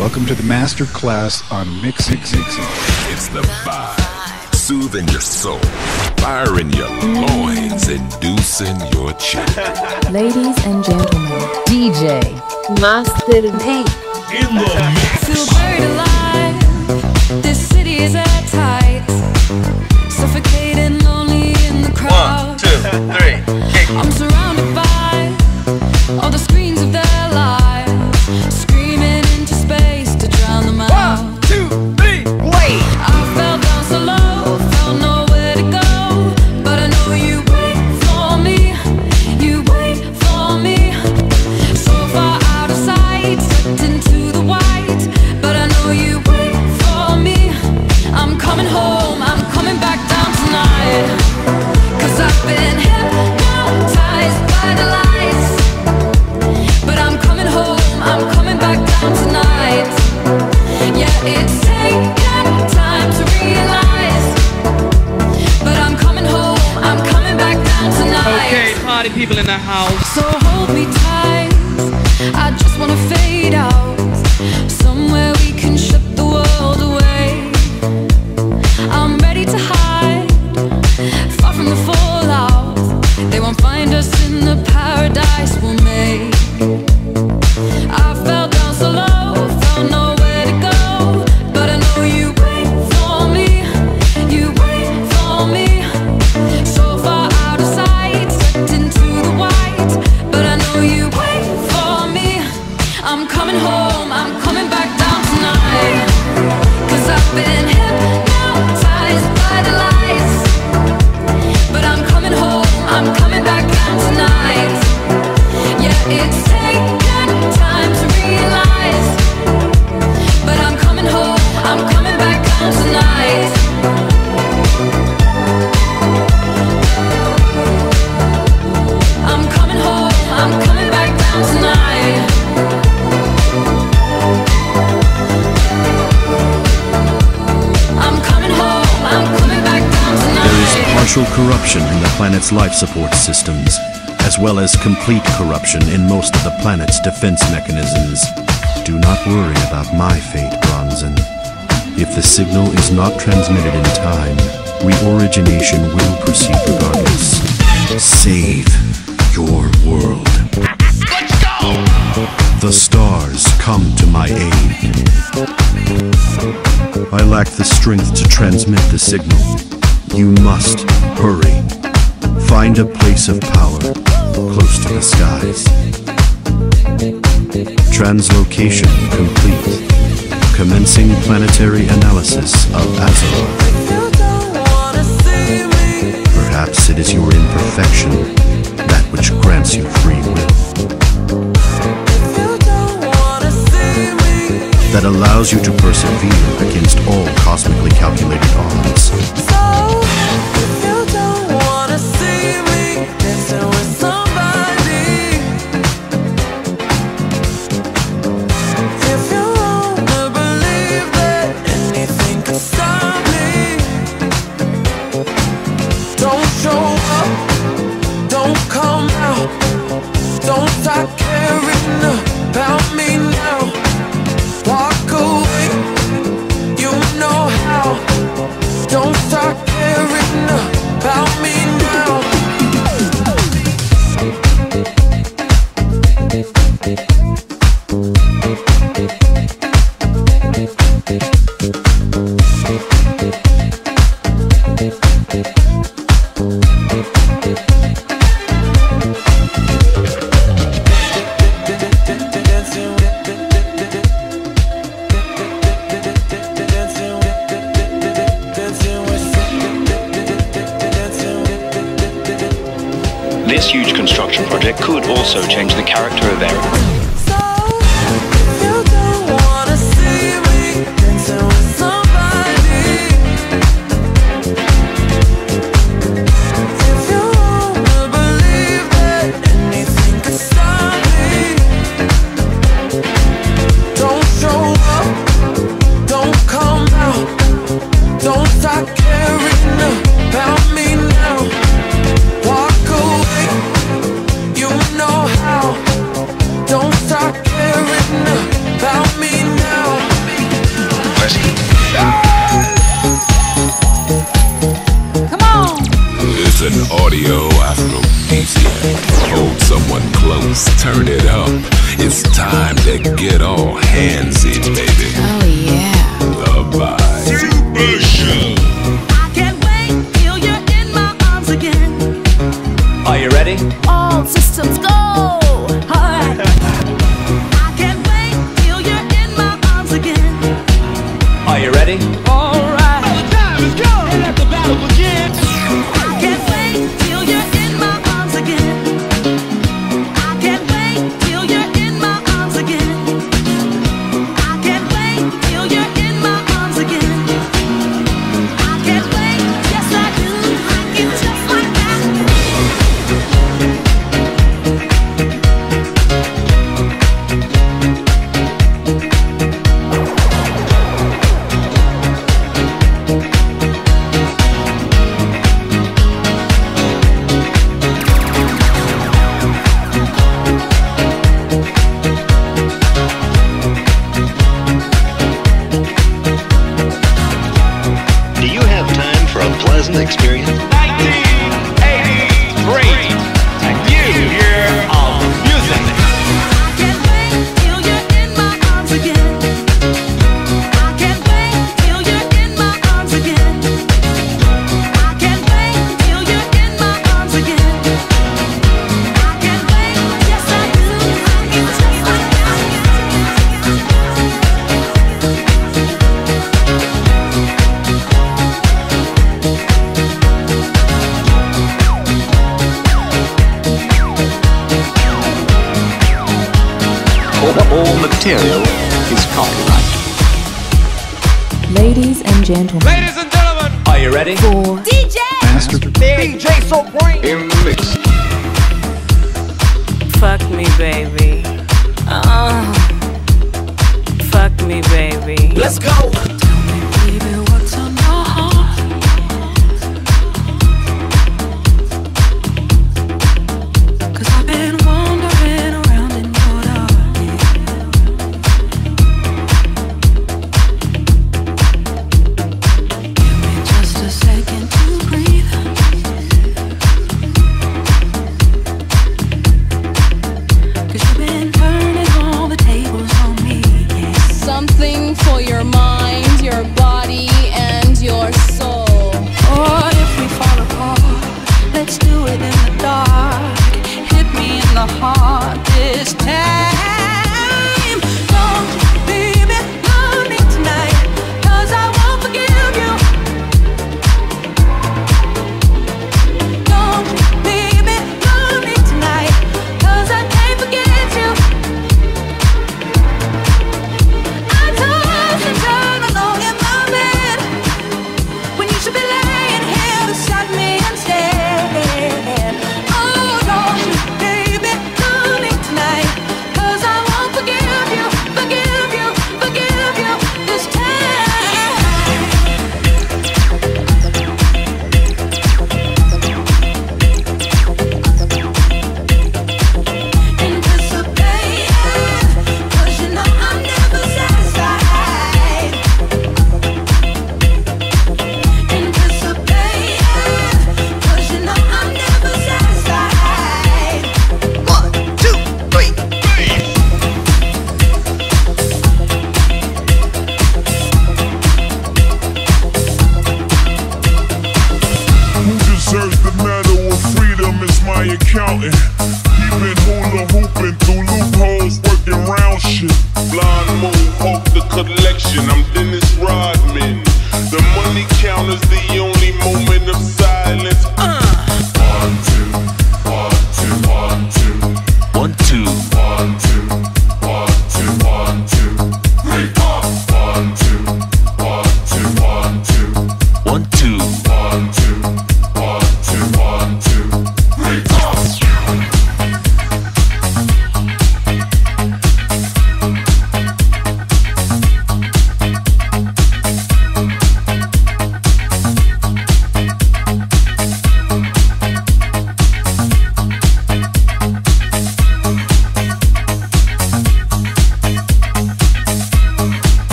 Welcome to the master class on mixing. It's the vibe, soothing your soul, firing your loins, inducing your chin. Ladies and gentlemen, DJ MasterBeat in the mix. Feel buried alive. This at tight, suffocating. people in the house. So life support systems, as well as complete corruption in most of the planet's defense mechanisms. Do not worry about my fate, Bronzebeard. If the signal is not transmitted in time, reorigination will proceed regardless. Save your world. Let's go! The stars come to my aid. I lack the strength to transmit the signal. You must hurry. Find a place of power, close to the skies. Translocation complete. Commencing planetary analysis of Azeroth. Perhaps it is your imperfection, that which grants you free will. That allows you to persevere against all cosmically calculated odds.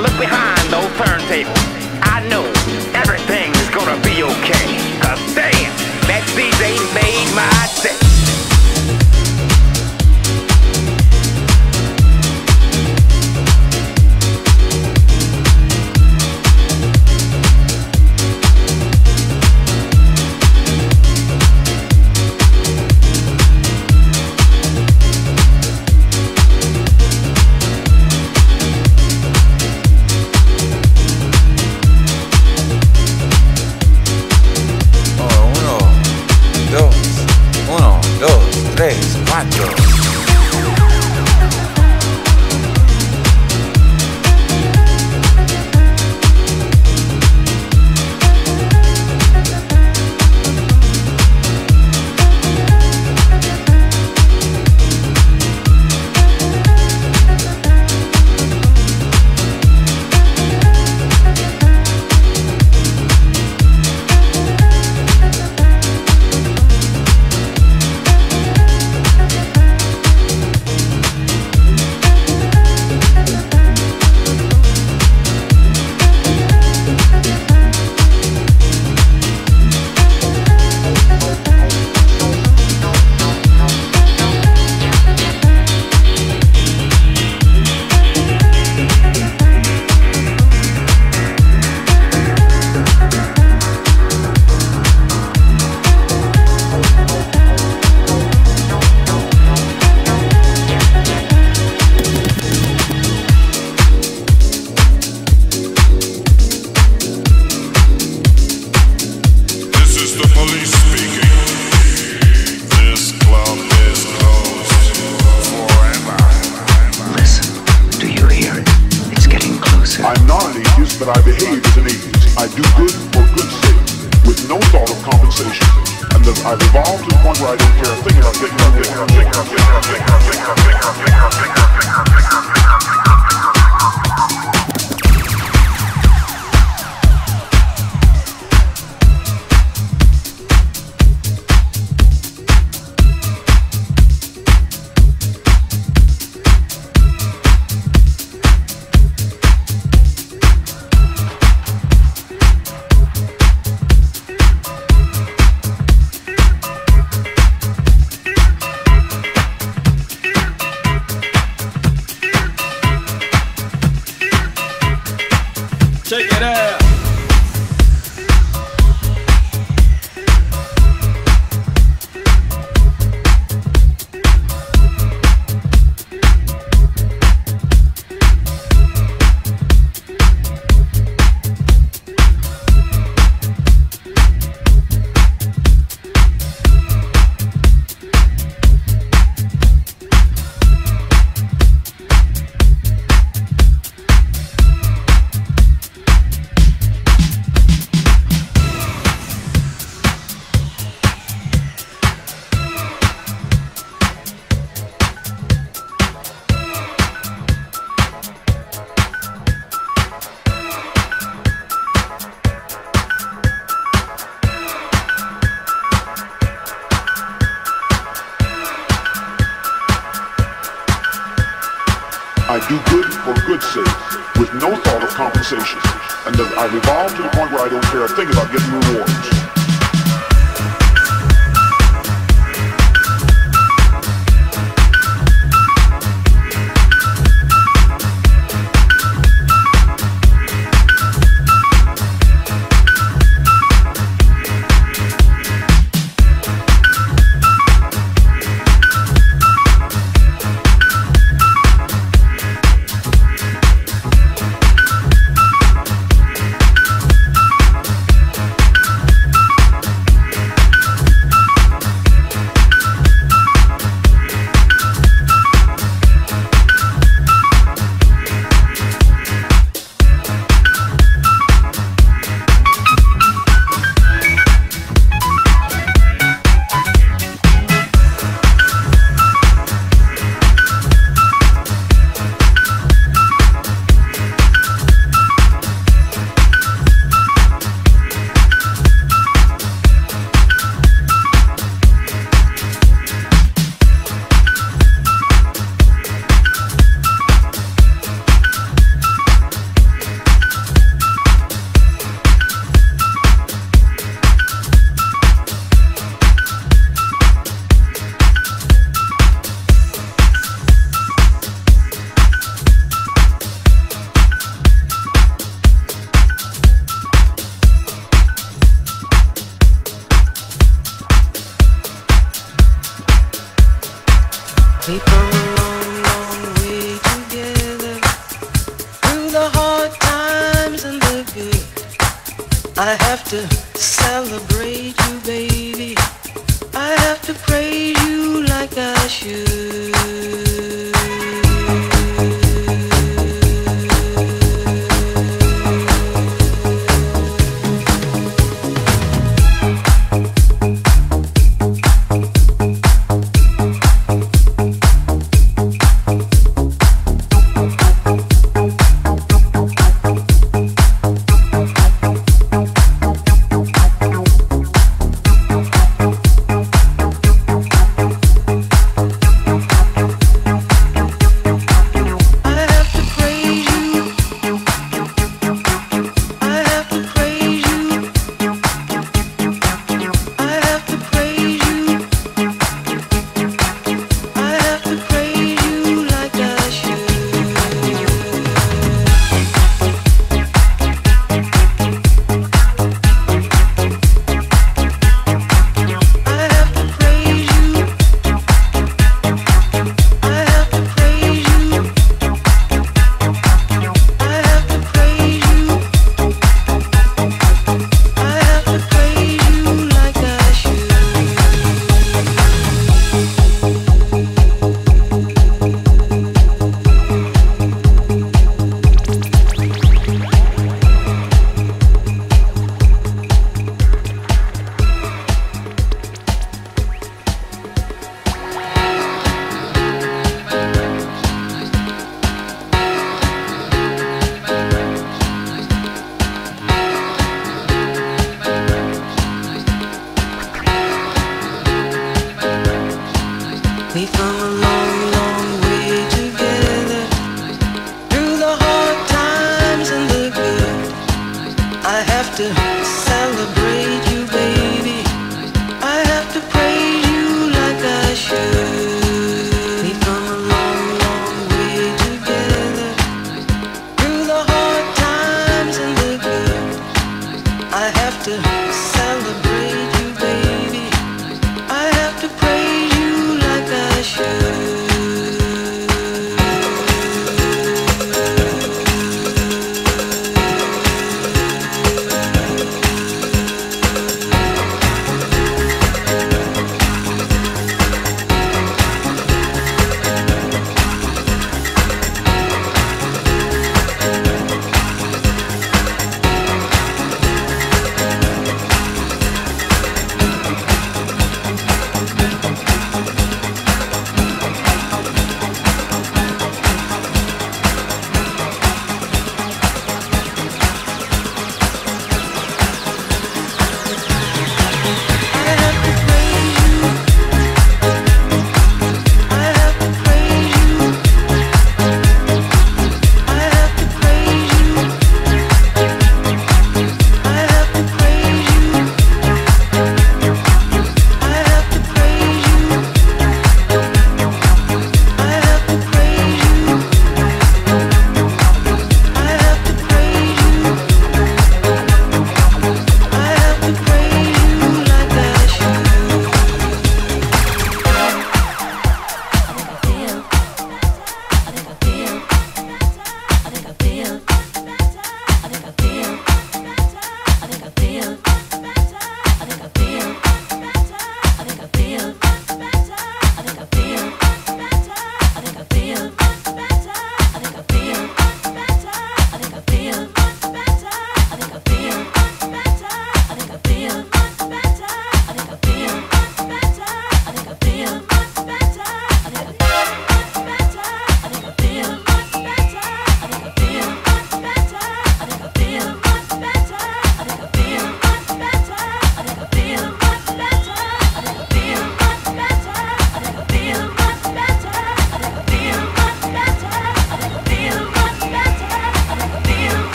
Look behind those turntables,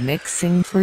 mixing for